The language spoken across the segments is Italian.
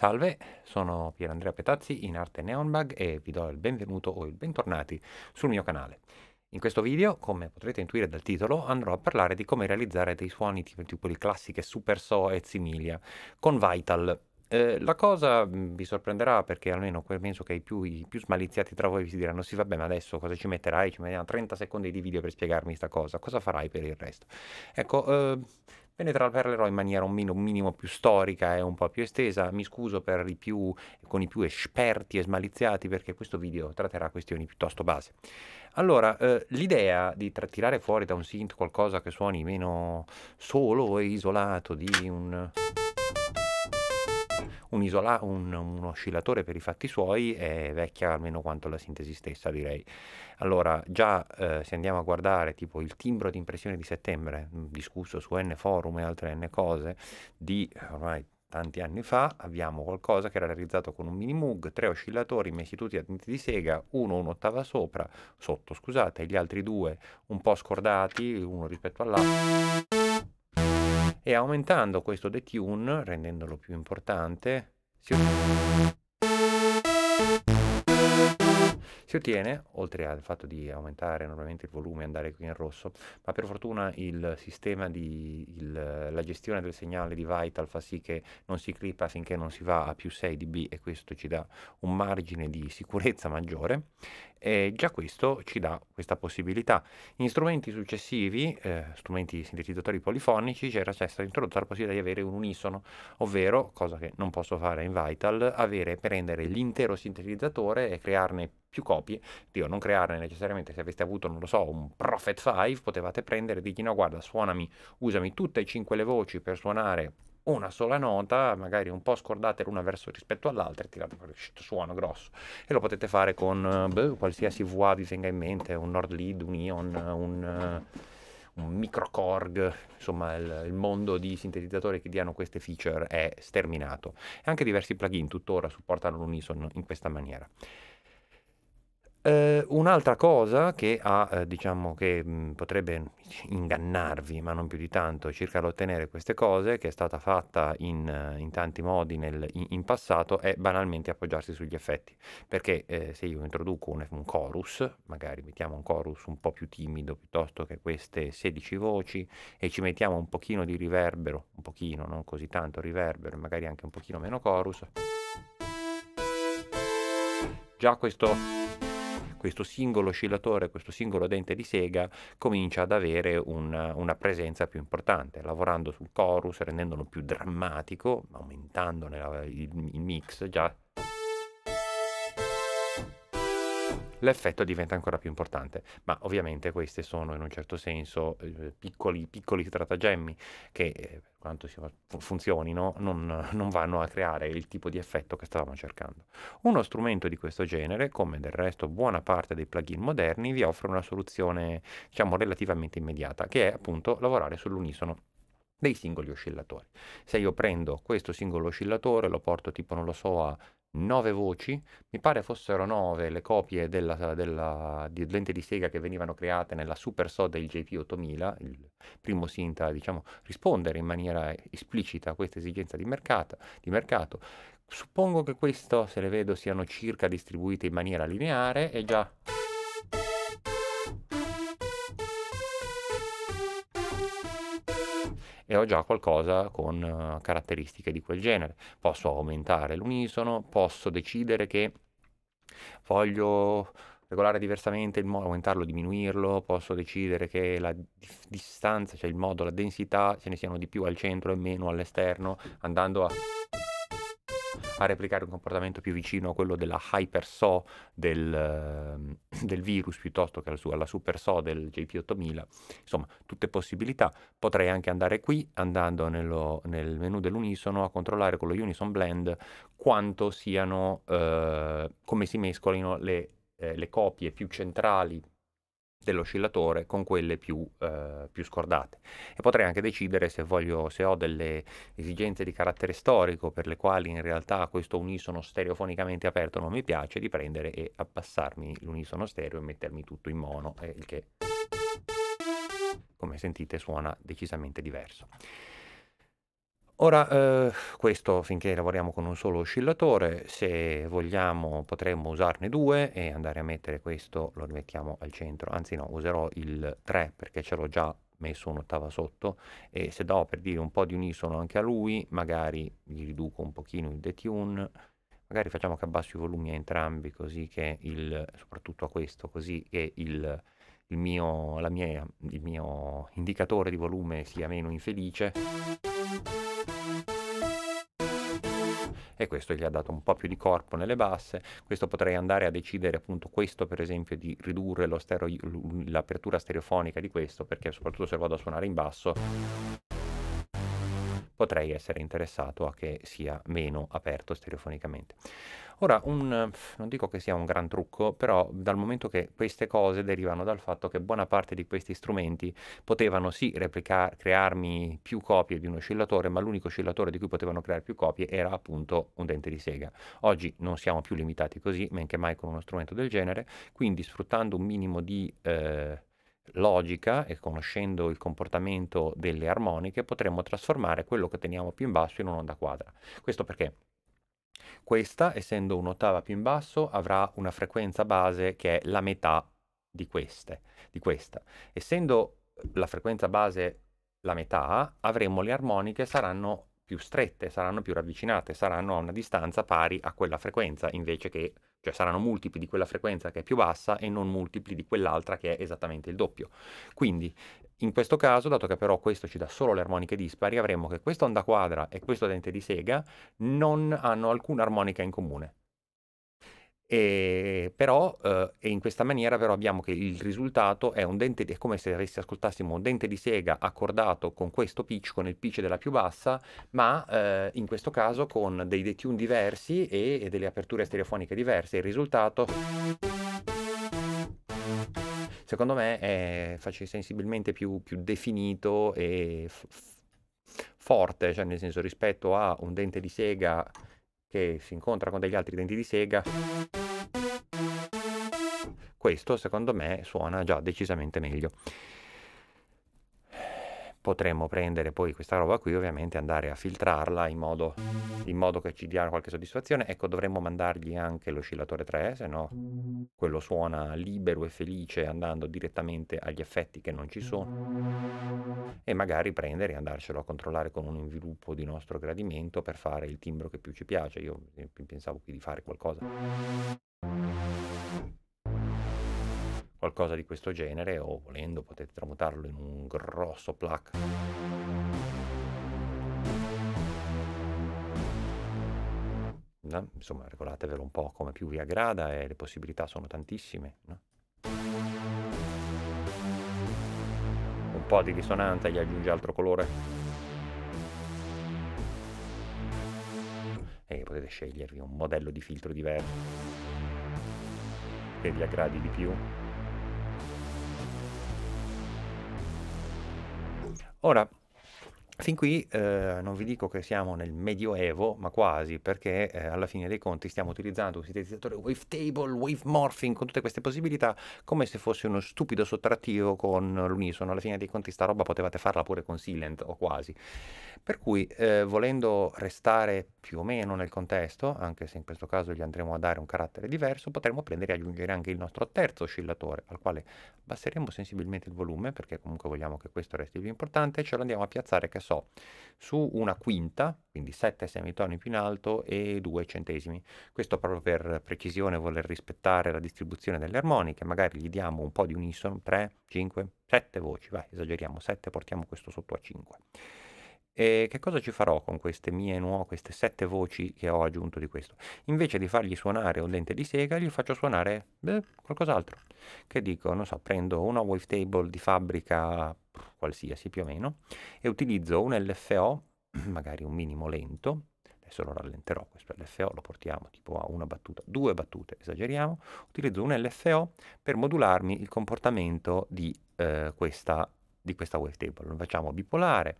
Salve, sono Pierandrea Petazzi in arte Neonbug e vi do il benvenuto o il bentornati sul mio canale. In questo video, come potrete intuire dal titolo, andrò a parlare di come realizzare dei suoni tipo, tipo le classiche Super So e Similia con Vital. Eh, la cosa mh, vi sorprenderà perché almeno penso che i più, i più smaliziati tra voi si diranno sì vabbè ma adesso cosa ci metterai? Ci mettiamo 30 secondi di video per spiegarmi questa cosa, cosa farai per il resto? Ecco, eh, Ve ne parlerò in maniera un minimo, un minimo, più storica e un po' più estesa. Mi scuso per i più, con i più esperti e smaliziati perché questo video tratterà questioni piuttosto base. Allora, eh, l'idea di tirare fuori da un synth qualcosa che suoni meno solo e isolato di un un, isola- un, un, oscillatore per i fatti suoi è vecchia almeno quanto la sintesi stessa, direi. Allora, già eh, se andiamo a guardare tipo il timbro di impressione di settembre, discusso su N forum e altre N cose, di ormai tanti anni fa abbiamo qualcosa che era realizzato con un mini Moog, tre oscillatori messi tutti a denti di sega, uno un'ottava sopra, sotto scusate, gli altri due un po' scordati, uno rispetto all'altro e aumentando questo detune, rendendolo più importante, si si ottiene, oltre al fatto di aumentare normalmente il volume e andare qui in rosso, ma per fortuna il sistema di il, la gestione del segnale di Vital fa sì che non si clippa finché non si va a più 6 dB e questo ci dà un margine di sicurezza maggiore e già questo ci dà questa possibilità. In strumenti successivi, eh, strumenti sintetizzatori polifonici, c'era stata introdotta la possibilità di avere un unisono, ovvero, cosa che non posso fare in Vital, avere, prendere l'intero sintetizzatore e crearne più copie, Dio, non crearne necessariamente, se aveste avuto, non lo so, un Prophet 5, potevate prendere e dirgli no, guarda, suonami, usami tutte e cinque le voci per suonare una sola nota, magari un po' scordate l'una verso rispetto all'altra e tirate fuori questo suono grosso. E lo potete fare con beh, qualsiasi VA vi venga in mente, un Nord Lead, un Ion, un, un microcorg, insomma il, il, mondo di sintetizzatori che diano queste feature è sterminato. E anche diversi plugin tuttora supportano l'Unison in questa maniera. Eh, un'altra cosa che ha, eh, diciamo che mh, mm, potrebbe ingannarvi, ma non più di tanto, circa l'ottenere queste cose, che è stata fatta in, in tanti modi nel, in, in, passato, è banalmente appoggiarsi sugli effetti. Perché eh, se io introduco un, un, chorus, magari mettiamo un chorus un po' più timido piuttosto che queste 16 voci, e ci mettiamo un pochino di riverbero, un pochino, non così tanto riverbero, magari anche un pochino meno chorus, già questo questo singolo oscillatore, questo singolo dente di sega comincia ad avere una, una presenza più importante, lavorando sul chorus, rendendolo più drammatico, aumentandone il, il mix, già l'effetto diventa ancora più importante. Ma ovviamente questi sono in un certo senso eh, piccoli, piccoli stratagemmi che, eh, per quanto funzionino, non, non, vanno a creare il tipo di effetto che stavamo cercando. Uno strumento di questo genere, come del resto buona parte dei plugin moderni, vi offre una soluzione, diciamo, relativamente immediata, che è appunto lavorare sull'unisono dei singoli oscillatori. Se io prendo questo singolo oscillatore, lo porto tipo, non lo so, a nove voci, mi pare fossero nove le copie della, della, di lente di sega che venivano create nella Super SOD del JP8000, il primo synth a diciamo, rispondere in maniera esplicita a questa esigenza di mercato, di mercato. Suppongo che questo, se le vedo, siano circa distribuite in maniera lineare e già... e ho già qualcosa con uh, caratteristiche di quel genere. Posso aumentare l'unisono, posso decidere che voglio regolare diversamente il modo, aumentarlo, diminuirlo, posso decidere che la distanza, cioè il modo, la densità, ce ne siano di più al centro e meno all'esterno, andando a a replicare un comportamento più vicino a quello della hyper SO del, ehm, del virus piuttosto che alla super SO del JP8000. Insomma, tutte possibilità. Potrei anche andare qui, andando nello, nel menu dell'unisono, a controllare con lo Unison Blend quanto siano, eh, come si mescolino le, eh, le copie più centrali dell'oscillatore con quelle più, eh, più, scordate. E potrei anche decidere se, voglio, se ho delle esigenze di carattere storico per le quali in realtà questo unisono stereofonicamente aperto non mi piace di prendere e abbassarmi l'unisono stereo e mettermi tutto in mono eh, il che come sentite suona decisamente diverso Ora, eh, questo finché lavoriamo con un solo oscillatore, se vogliamo potremmo usarne due e andare a mettere questo, lo rimettiamo al centro, anzi no, userò il 3 perché ce l'ho già messo un'ottava sotto. E se do per dire un po' di unisono anche a lui, magari gli riduco un pochino il detune, magari facciamo che abbasso i volumi a entrambi così che il, soprattutto a questo, così che il, il, mio, mia, il mio indicatore di volume sia meno infelice e questo gli ha dato un po' più di corpo nelle basse. Questo potrei andare a decidere appunto questo per esempio di ridurre stereo, l'apertura stereofonica di questo perché soprattutto se vado a suonare in basso potrei essere interessato a che sia meno aperto stereofonicamente. Ora, un, non dico che sia un gran trucco, però dal momento che queste cose derivano dal fatto che buona parte di questi strumenti potevano sì replica- crearmi più copie di un oscillatore, ma l'unico oscillatore di cui potevano creare più copie era appunto un dente di sega. Oggi non siamo più limitati così, men che mai con uno strumento del genere, quindi sfruttando un minimo di... Eh, logica e conoscendo il comportamento delle armoniche potremmo trasformare quello che teniamo più in basso in un'onda quadra. Questo perché questa, essendo un'ottava più in basso, avrà una frequenza base che è la metà di, queste, di questa. Essendo la frequenza base la metà, avremo le armoniche saranno più strette, saranno più ravvicinate, saranno a una distanza pari a quella frequenza, invece che, cioè saranno multipli di quella frequenza che è più bassa e non multipli di quell'altra che è esattamente il doppio. Quindi, in questo caso, dato che però questo ci dà solo le armoniche dispari, avremo che questa onda quadra e questo dente di sega non hanno alcuna armonica in comune. E però eh, e in questa maniera però abbiamo che il risultato è un dente, è come se ascoltassimo un dente di sega accordato con questo pitch, con il pitch della più bassa, ma eh, in questo caso con dei detune diversi e, e delle aperture stereofoniche diverse. Il risultato secondo me è sensibilmente più, più definito e f- forte, cioè nel senso rispetto a un dente di sega che si incontra con degli altri denti di sega, questo secondo me suona già decisamente meglio. Potremmo prendere poi questa roba qui, ovviamente andare a filtrarla in modo, in modo che ci dia qualche soddisfazione. Ecco, dovremmo mandargli anche l'oscillatore 3, se no quello suona libero e felice andando direttamente agli effetti che non ci sono. E magari prendere e andarcelo a controllare con un inviluppo di nostro gradimento per fare il timbro che più ci piace. Io pensavo qui di fare qualcosa qualcosa di questo genere o volendo potete tramutarlo in un grosso plaque. No? Insomma, regolatevelo un po' come più vi aggrada e le possibilità sono tantissime. No? Un po' di risonanza gli aggiunge altro colore. E potete scegliervi un modello di filtro diverso che vi aggradi di più. Ora, fin qui eh, non vi dico che siamo nel medioevo, ma quasi, perché eh, alla fine dei conti stiamo utilizzando un sintetizzatore wavetable, wave morphing, con tutte queste possibilità, come se fosse uno stupido sottrattivo con l'unisono. Alla fine dei conti sta roba potevate farla pure con Silent, o quasi. Per cui, eh, volendo restare più o meno nel contesto, anche se in questo caso gli andremo a dare un carattere diverso, potremmo prendere e aggiungere anche il nostro terzo oscillatore, al quale abbasseremo sensibilmente il volume, perché comunque vogliamo che questo resti più importante, e ce lo andiamo a piazzare, che so, su una quinta, quindi 7 semitoni più in alto e 2 centesimi. Questo proprio per precisione, voler rispettare la distribuzione delle armoniche, magari gli diamo un po' di unisono, 3, 5, 7 voci, vai, esageriamo, 7, portiamo questo sotto a 5. E che cosa ci farò con queste mie nuove, queste sette voci che ho aggiunto di questo? Invece di fargli suonare un dente di sega, gli faccio suonare beh, qualcos'altro. Che dico, non so, prendo una wavetable di fabbrica qualsiasi più o meno e utilizzo un LFO, magari un minimo lento, adesso lo rallenterò questo LFO, lo portiamo tipo a una battuta, due battute, esageriamo, utilizzo un LFO per modularmi il comportamento di eh, questa di questa wavetable. Lo facciamo bipolare,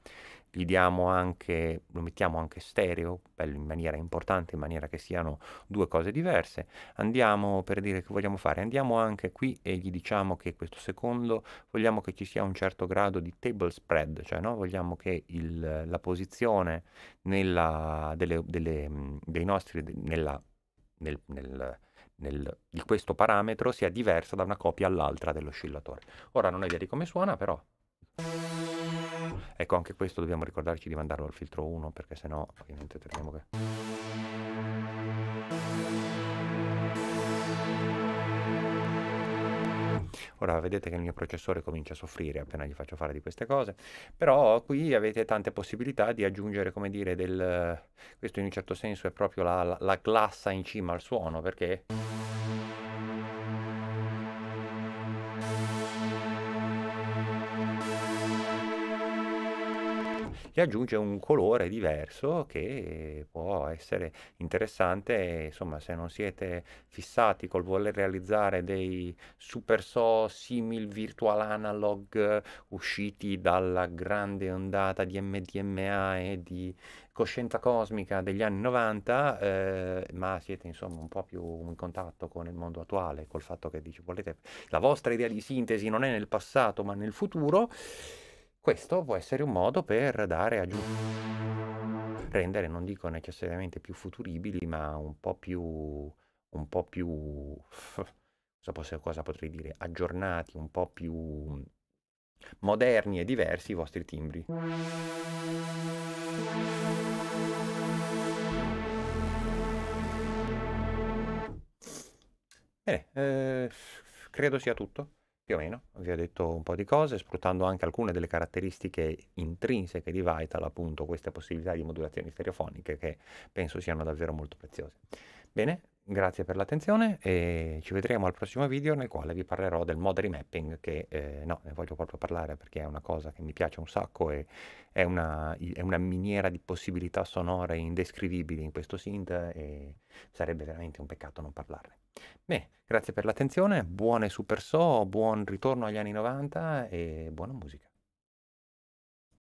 gli diamo anche, lo mettiamo anche stereo, in maniera importante, in maniera che siano due cose diverse. Andiamo, per dire che vogliamo fare, andiamo anche qui e gli diciamo che questo secondo vogliamo che ci sia un certo grado di table spread, cioè no? vogliamo che il, la posizione nella, delle, delle, dei nostri, nella, nel, nel nel, di questo parametro sia diversa da una copia all'altra dell'oscillatore. Ora non ho idea di come suona, però Ecco, anche questo dobbiamo ricordarci di mandarlo al filtro 1 perché sennò ovviamente teniamo che... Ora vedete che il mio processore comincia a soffrire appena gli faccio fare di queste cose, però qui avete tante possibilità di aggiungere, come dire, del... questo in un certo senso è proprio la, la, la glassa in cima al suono, perché... gli aggiunge un colore diverso che può essere interessante, insomma se non siete fissati col voler realizzare dei super so simil virtual analog usciti dalla grande ondata di MDMA e di coscienza cosmica degli anni 90, eh, ma siete insomma un po' più in contatto con il mondo attuale, col fatto che dice, volete, la vostra idea di sintesi non è nel passato ma nel futuro, questo può essere un modo per dare aggiunta, rendere, non dico necessariamente più futuribili, ma un po' più, un po' più, cosa, potrei dire, aggiornati, un po' più moderni e diversi i vostri timbri. Bene, eh, credo sia tutto più o meno, vi ho detto un po' di cose, sfruttando anche alcune delle caratteristiche intrinseche di Vital, appunto queste possibilità di modulazioni stereofoniche che penso siano davvero molto preziose. Bene, grazie per l'attenzione e ci vedremo al prossimo video nel quale vi parlerò del mod remapping che eh, no, ne voglio proprio parlare perché è una cosa che mi piace un sacco e è una, è una miniera di possibilità sonore indescrivibili in questo synth e sarebbe veramente un peccato non parlarne. Bene, grazie per l'attenzione, buone Super So, buon ritorno agli anni 90 e buona musica.